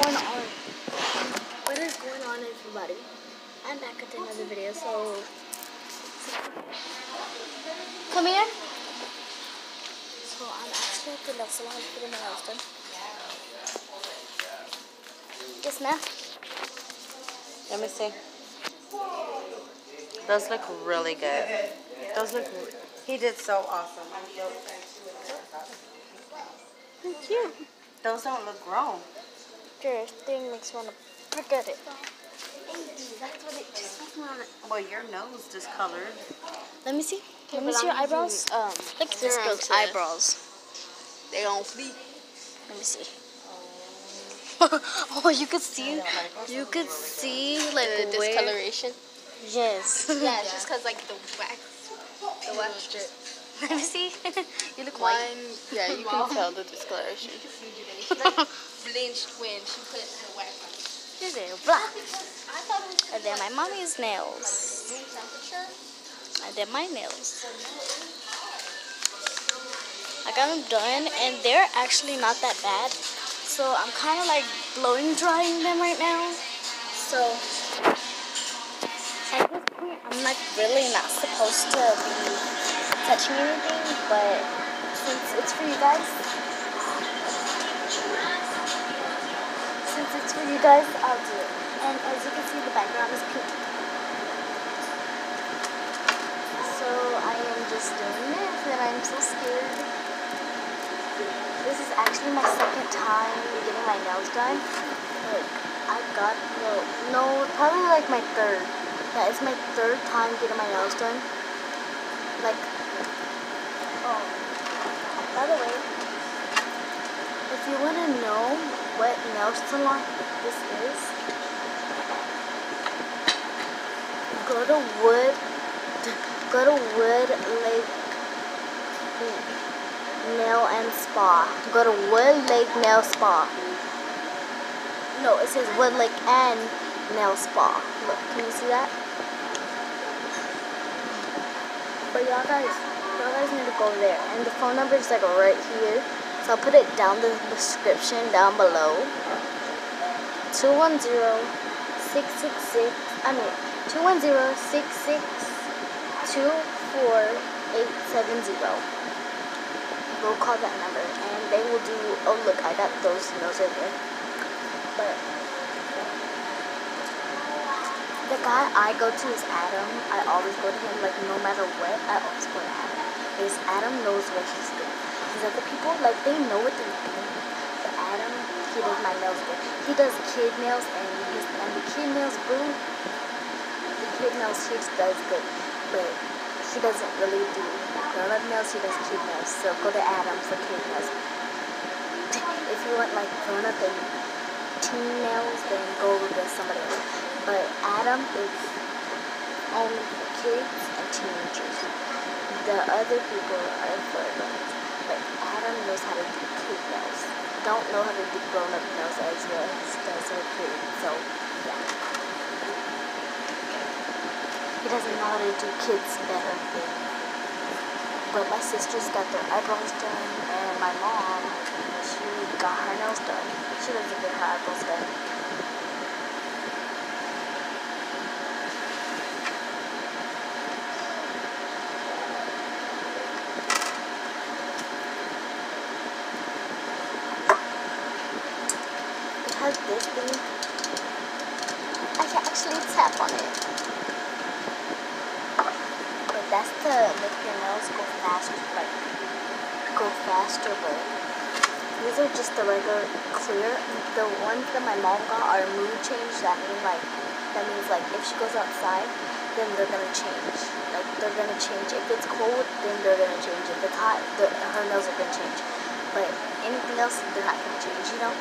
going on? What is going on, everybody? I'm back with another video. So, come here. So I'm actually at the nail salon getting my nails done. Yes, ma'am. Let me see. Those look really good. Those look. He did so awesome. Thank you. Those don't look grown. Your thing makes me want to forget it. That's what it just makes me want to. Well, your nose discolored. Let me see. Let me see your eyebrows. Um, look at this girl's eyebrows. They on fleek. Let me see. oh, you could see. You could see like The discoloration. Yes. yeah, it's just because like the wax, the wax strip. Let me see. you look white. Mine, yeah, you can tell the discoloration. Blinched when she put the wax on. You're there, black. I thought it was And then my mommy's nails. And then my nails. I got them done, and they're actually not that bad. So I'm kind of like blowing drying them right now. So at this point, I'm like really not supposed to be touching anything, but since it's for you guys, it's for you guys, I'll do it. And as you can see, the background is pink. So I am just doing this, and I'm so scared. This is actually my second time getting my nails done. But I got, no, no, probably like my third. Yeah, it's my third time getting my nails done. Like, oh, by the way, if you want to know what nail salon this is, go to Wood, go to Wood Lake Nail and Spa. Go to Wood Lake Nail Spa. No, it says Wood Lake and Nail Spa. Look, can you see that? But y'all guys, y'all guys need to go there. And the phone number is like right here. So I'll put it down the description down below. 210-666, I mean, 210-6624-870 we'll call that number and they will do oh look I got those nails right there. But the guy I go to is Adam. I always go to him like no matter what, I always go to Adam. Is Adam knows what he's doing. These other people, like they know what they're doing. But Adam, he does my nails good. He does kid nails and his and the kid nails boo. The kid nails he does good. But he doesn't really do grown up nails, he does kid nails. So go to Adam for kid nails. If you want like grown up and teen nails, then go with somebody else. But Adam is only for kids and teenagers. The other people are for adults. But Adam knows how to do kid nails. Don't know how to do grown up nails as well as does for kids. So yeah. He doesn't know how to do kids better. But my sisters got their eyebrows done, and my mom, she got her nails done. She doesn't get her eyebrows done. It has this thing. I can actually tap on it. But that's to nails go faster, like go faster. But these are just the regular clear. The ones that my mom got are mood change. That mean like that means like if she goes outside, then they're gonna change. Like they're gonna change. If it's cold, then they're gonna change. If it's hot, the, her nails are gonna change. But anything else, they're not gonna change. You know.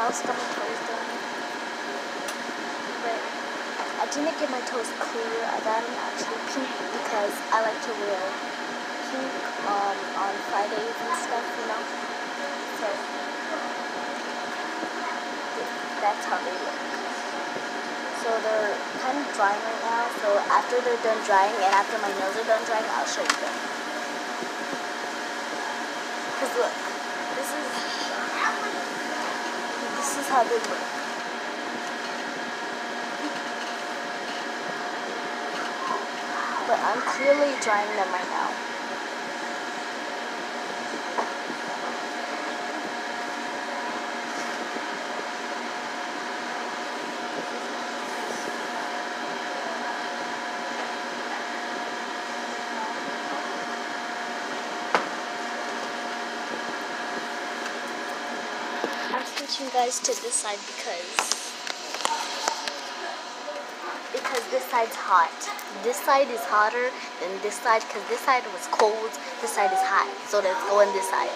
I also got my toes done. But I didn't get my toes clear. I got them actually pink because I like to wear pink um, on Fridays and stuff, you know. So that's how they look. So they're kind of drying right now. So after they're done drying and after my nails are done drying, I'll show you them. Cause look, this is this is how they look. I'm clearly drying them right now. I'm switching guys to this side because because this side's hot. This side is hotter than this side because this side was cold. This side is hot. So let's go on this side.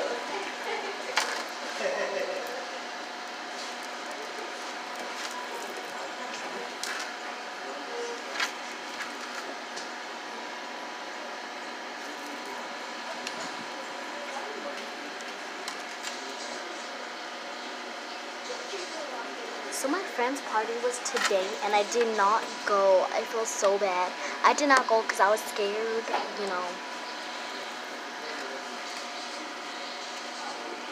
So my friend's party was today, and I did not go. I feel so bad. I did not go because I was scared, you know.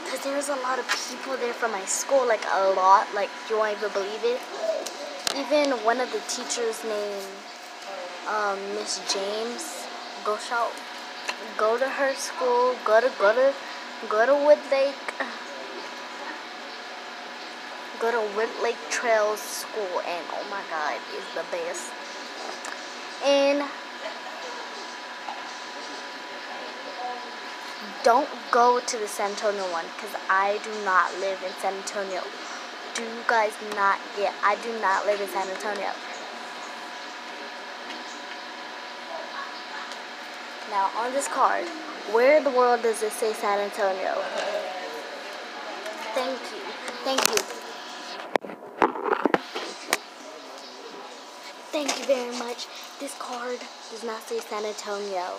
Because there was a lot of people there from my school, like a lot. Like you won't even believe it. Even one of the teachers named um, Miss James. Go shout. Go to her school. Go to go to go to Wood Lake go to Wood Lake Trails School, and oh my God, it's the best. And don't go to the San Antonio one because I do not live in San Antonio. Do you guys not get? I do not live in San Antonio. Now on this card, where in the world does it say San Antonio? Thank you. Thank you. Thank you very much. This card does not say San Antonio.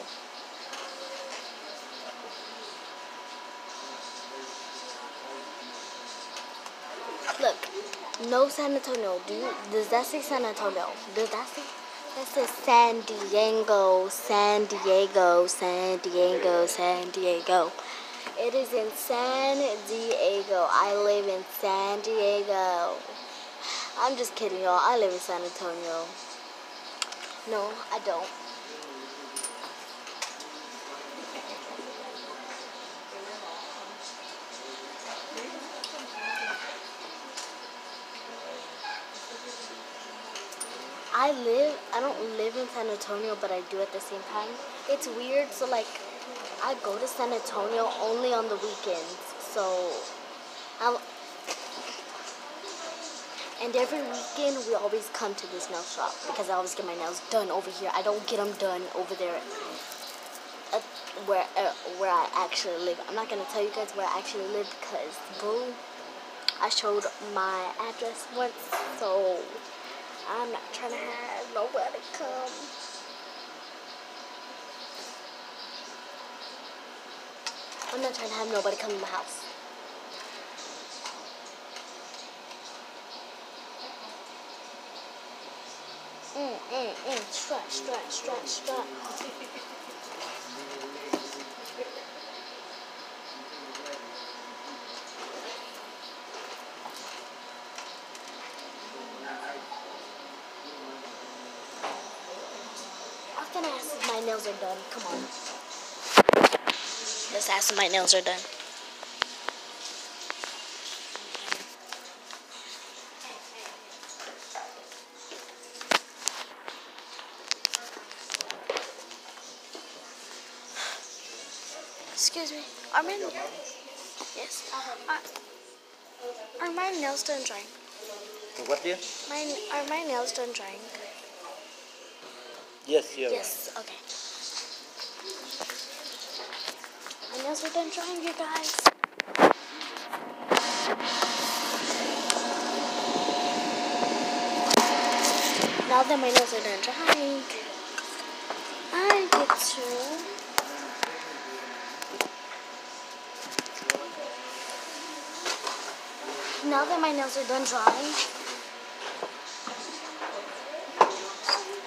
Look, no San Antonio. Do you, does that say San Antonio? Does that say? That says San Diego, San Diego, San Diego, San Diego. It is in San Diego. I live in San Diego. I'm just kidding, y'all. I live in San Antonio. No, I don't. I live, I don't live in San Antonio, but I do at the same time. It's weird, so like, I go to San Antonio only on the weekends. So, I'm, and every weekend we always come to this nail shop because I always get my nails done over here. I don't get them done over there where uh, where I actually live. I'm not gonna tell you guys where I actually live because boo, I showed my address once, so I'm not trying to have nobody come. I'm not trying to have nobody come to my house. Mm, mm. Strut, strut, strut, strut. I gonna ask if my nails are done. Come on. Let's ask if my nails are done. Excuse me. Are my yes? Are, are my nails done drying? What dear? My are my nails done drying? Yes, you're Yes. Okay. My nails are done drying, you guys. Now that my nails are done drying, now that my nails are done drying,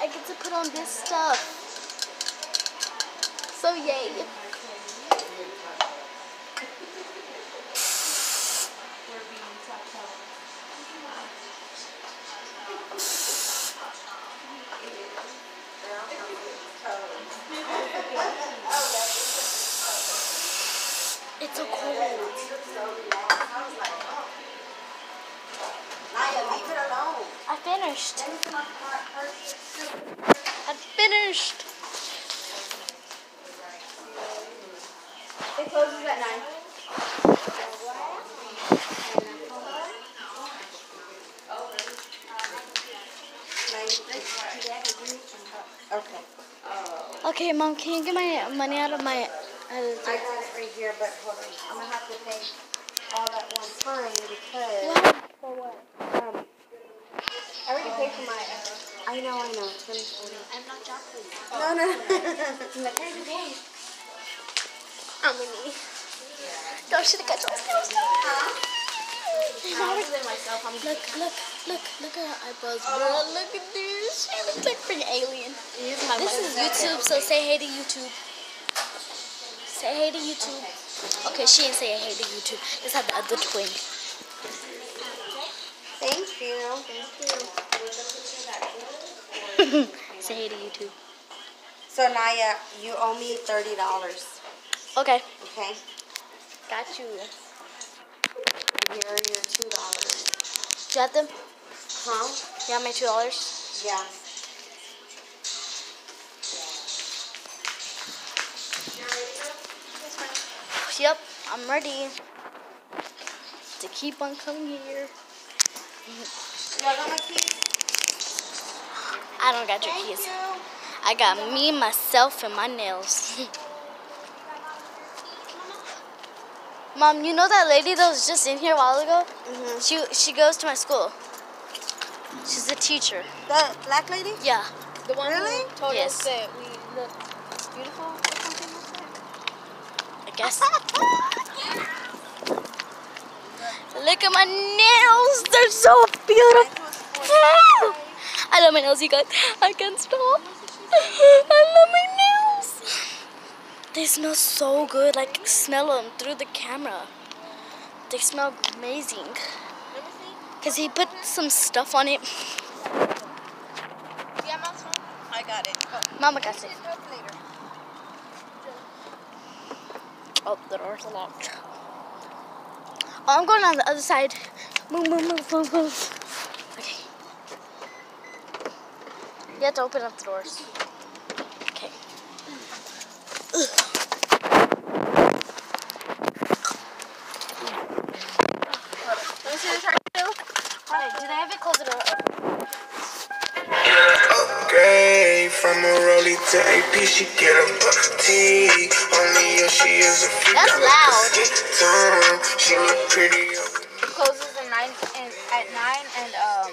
I get to put on this stuff. So yay. It's so cold. I finished. I finished. It closes at 9. Okay. Okay, mom, can you get my money out of my? Of I got it right here, but hold on. I'm gonna have to pay all at one time because what? For what? um, I already paid for my. Uh, I know, I know. Twenty forty. I'm not chocolate. No, no. I'm How many? Don't should have got those. I'm than myself. I'm Look, look, look, look at her eyebrows, bro. Look at this. She looks like freaking alien. This is YouTube, so say hey to YouTube. Say hey to YouTube. Okay, she ain't say hey to YouTube. Let's have the other twin. Thank you. say hey to YouTube. So Nyah, you owe me thirty dollars. Okay, Okay. got you. Here are your two dollars. You got them? Huh? You got my two dollars? Yeah. Yep, I'm ready to keep on coming here. Y'all got my keys? I don't got your keys. I got me, myself, and my nails. Mom, you know that lady that was just in here a while ago? Mm-hmm. She she goes to my school. She's a teacher. The black lady? Yeah. the one Really? who told Yes. us that we look beautiful or something like that. I guess. Look at my nails. They're so beautiful. I love my nails, you guys. I can't stop. I love my nails. They smell so good. Like, smell them through the camera. They smell amazing. Let me see. Because he put some stuff on it. Yeah, mom's phone. I got it. Oh. Mama got it. Do it later. Oh, the door's locked. I'm going on the other side. Move, move, move, move, move. Okay. You have to open up the doors. Okay. Ugh. Let me see the track too. Alright, did I have it close the door? Upgrade from a rollie to AP, she get a buck T. Only if she is a freak. That's I like loud. skin. She look pretty. Closes at nine and at nine and um,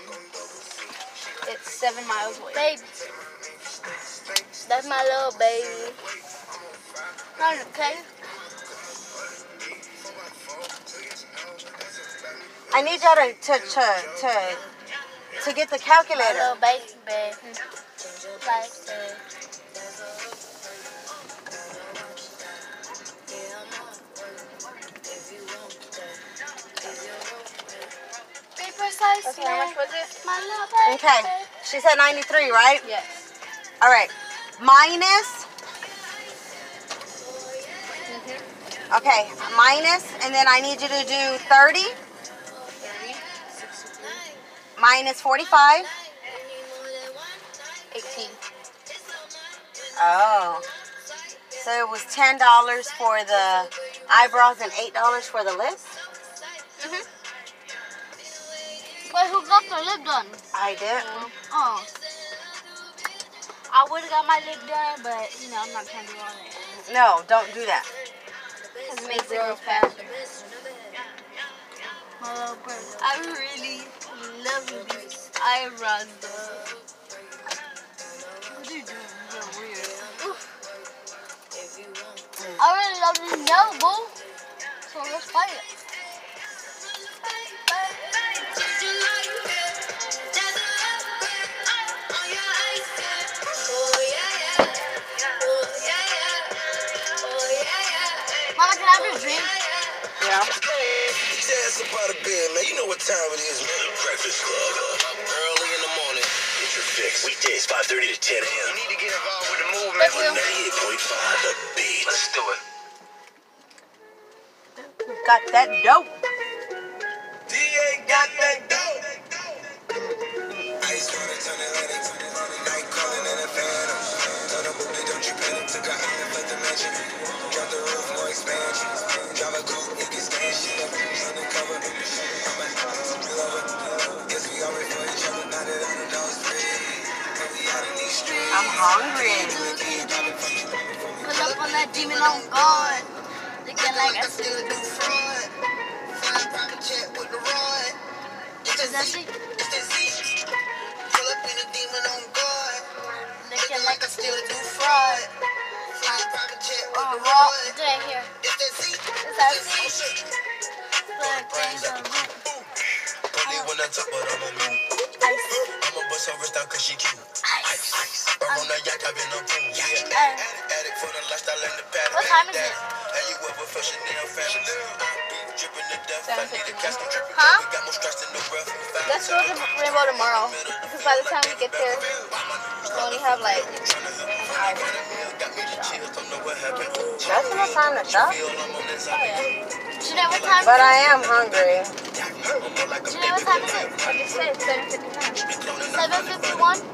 it's seven miles away. Baby, That's my little baby. Not okay? I need y'all to to to to, to get the My calculator. little baby, baby. Like Okay, how much was it? My little baby. Okay. She said 93, right? Yes. All right. Minus. Okay, minus, and then I need you to do 30 30. minus 45. 18. Oh. So it was $10 for the eyebrows and $8 for the lips? Wait, who got their lip done? I did. Oh. I would have got my lip done, but you know, I'm not trying to do all that. No, don't do that. Cause It makes it grow faster. My little bird. I really love these eyebrows though. What are you doing? You're weird. I really love these nails, boo. So let's fight it. Have your drink? Yeah. Ass up out of bed, man. You know what time it is, man. Breakfast Club. Early in the morning. Get your fix. Weekdays, 5.30 to 10 a.m. You need to get involved with the movement. Thank with 98.5 The Beat. Let's do it. got that dope. DA got that dope. Ice water turn Atlantic. Night calling in a phantom. Tell them booty, don't you panic. Took a island, left the mansion. Drive a coupe, can stand shit. Undercover. I'm a. Guess we each other. That I know it's free. And we out in these streets. I'm hungry. Pull up on that demon on guard. Looking like I still do fraud. Private jet with the rod. It's Z. Pull up in a demon on guard. Looking like I still do fraud. Oh, the raw. rod. Did I hear? It's that Z. Is that Z? Black things on me. Pulling when I top, but I'm on mute. I'ma bust her wrist down cause she cute. Ice. Or on the yacht, I've been on pool. Yeah. Hey. Addict, addict for the lifestyle and the pattern. What time is it? Have you ever felt Chanel fashion? I be dripping to death. I need a casket dripping. Huh? We got more stress than the breath. Let's go to Rainbow tomorrow. Because by the time we get there, we only have like the chills, don't know what happened. That's no time to shop. Feel I'm on this island. Janelle, what time But is I am hungry. I'm more like a it? Janelle, what time is it? I just said 7:59. 7.51?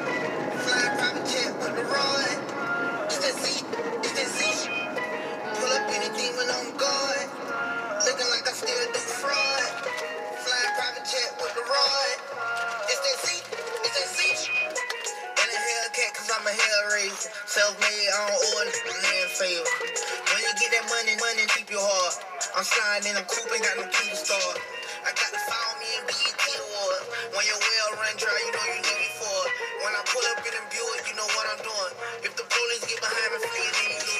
I'm sliding in a coupe, ain't got no key to start. I got to follow me in BET award. When your well run dry, you know you need me for it. When I pull up in a Buick, you know what I'm doing. If the police get behind me, flee, then you do.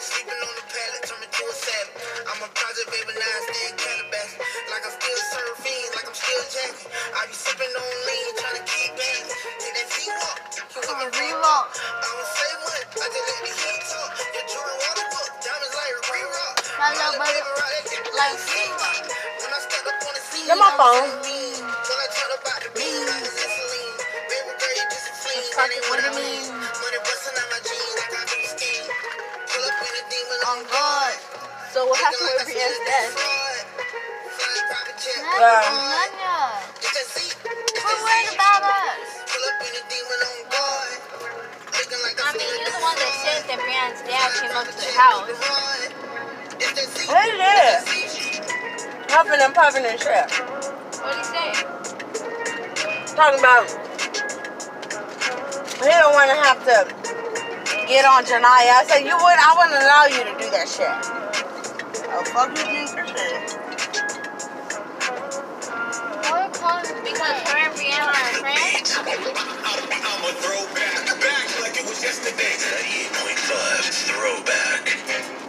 Sleeping on the pallet, turn me to a savage. I'm a project baby, now I stay in Calabash. Like I'm still surfing, like I'm still jacking. I be sipping got new skin. Pull up in a demon on guard. So what happened with Brienne's death? Flying private jet. None, Yeah. none yet. It's that Z. Who worried about us? Pull up in a demon on guard. Looking like I mean, you're the one that said that Brienne's dad came up to the house. with the rod. It's that Z. What is it? It's that Z. Puffing and puffing and shit. What did he say? Talking about he don't want to have to get on Janaya. I said you would. I wouldn't allow you to do that shit. Oh fuck you, think for shit. Why are you calling? Because her and Brienne are friends. I'm a throwback. Back like it was yesterday. 98.5 throwback.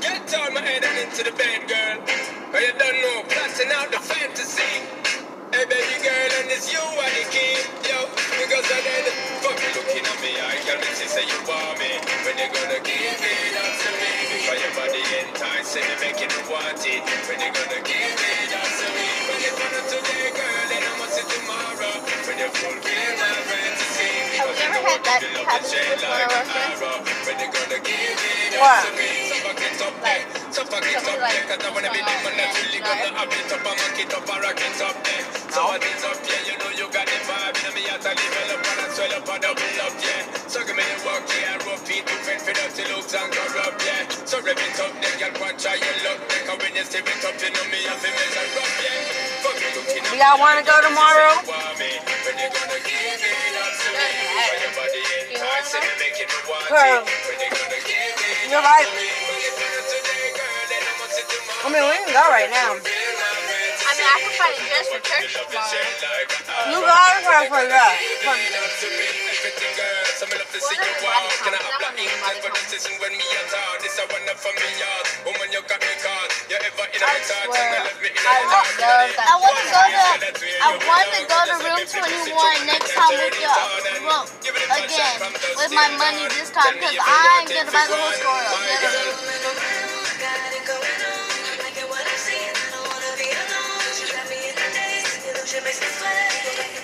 Get on my head and into the bed, girl. But you don't know, plotting out the fantasy. Hey, baby girl, and it's you are the king, yo. Because I did fuck you looking at me, I can see say you want me. When you gonna give it up to me? Because your body enticing me, making me want it. When you gonna give it up to me? When you gonna today, girl, then I must see tomorrow. When you fulfill my fantasy. Have you ever had that happen with one of our friends? When you gonna give it up What? to me? So fuck it up fuck it up there. Cause I wanna be the man that's really gonna have it up it up and rock it up there. So is up, yeah, you know you got the vibe. You me at a level up and I swell up and double up, yeah. So give me the work, yeah, rough feet, to fend for dirty looks and corrupt, yeah. So rev it up, then watch how you look. Then when you step it up, you know me have to measure up, yeah. Fuck you y'all want to go tomorrow? want. When you gonna give it up to me? When your body enticing me, making me want Girl. it. When you gonna give it You're right. I mean, we can go right now. I mean, I can find a dress for church tomorrow. You gotta try for that. everything, girl. So me love to see you walk. Can I have the English for the session when me a talk? This a one for me, yard. Woman, you got me caught. You ever in a thought and you left me in a I dark. love that. I want to go to I want to go to Rue 21 next time with you. Well, again, with my money this time because I'm gonna buy the whole store up. Thank you.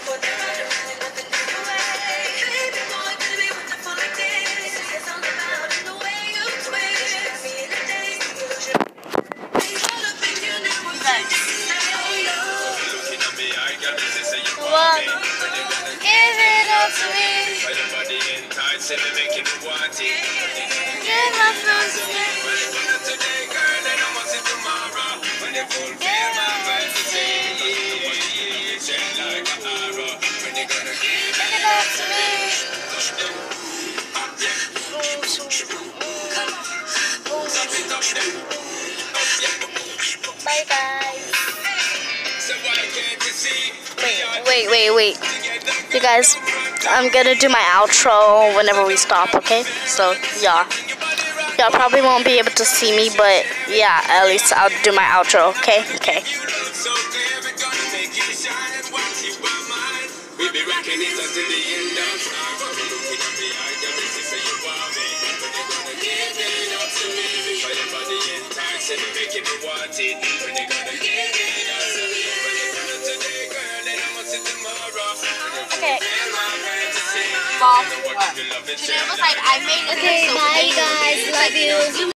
See? Wait, wait, wait. You guys, I'm gonna do my outro whenever we stop, okay? So, yeah. Y'all probably won't be able to see me, but yeah, at least I'll do my outro, okay? Okay. We're gonna make shine and watch you by mine. pick. Boss what? Janelle was like, I made this okay, soup. Okay, bye guys. Love you.